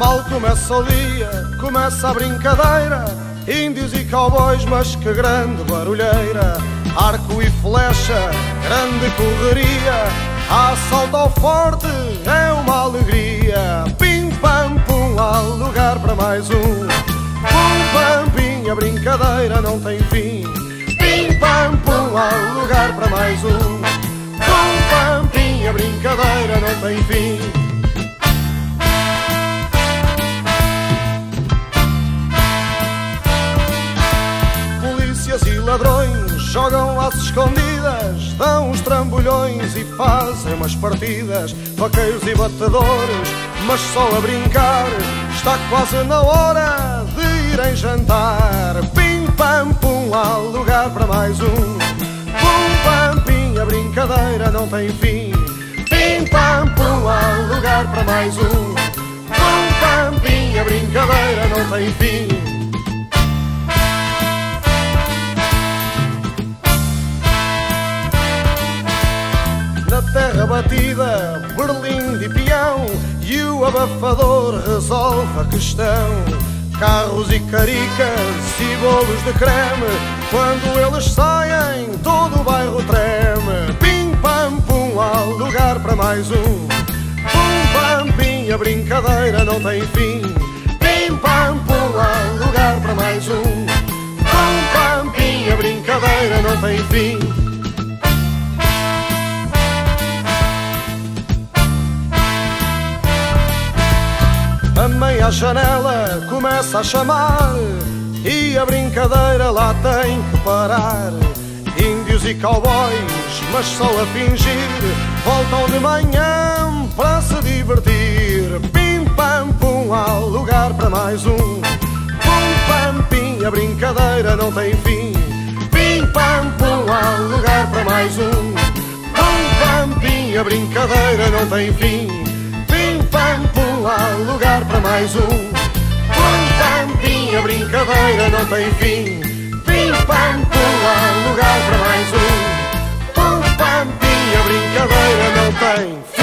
Começa o dia, começa a brincadeira. Índios e cowboys, mas que grande barulheira. Arco e flecha, grande correria. Assalto ao forte, é uma alegria. Pim pam pum, há lugar para mais um. Pum pam pim, a brincadeira não tem fim. Pim pam pum, há lugar para mais um. Pum pam pim, a brincadeira não tem fim. Jogam às escondidas, dão uns trambolhões e fazem umas partidas. Vaqueiros e batedores, mas só a brincar. Está quase na hora de irem jantar. Pim pam pum, há lugar para mais um. Pum pam pim, a brincadeira não tem fim. Pim pam pum, há lugar para mais um. Pum pam pim, a brincadeira não tem fim. Batida, Berlim de peão E o abafador resolve a questão. Carros e caricas e bolos de creme Quando eles saem, todo o bairro treme. Pim pam pum, há lugar para mais um. Pum pam pim, a brincadeira não tem fim. Pim pam pum, há lugar para mais um. Pum pam pim, a brincadeira não tem fim à janela começa a chamar E a brincadeira lá tem que parar. Índios e cowboys, mas só a fingir Voltam de manhã para se divertir. Pim pam pum, há lugar para mais um. Pum pam pim, a brincadeira não tem fim. Pim pam pum, há lugar para mais um. Pum pam pim, a brincadeira não tem fim lugar para mais um Pum pam pim, a brincadeira não tem fim Pim pam pum, há lugar para mais um Pum pam pim, a brincadeira não tem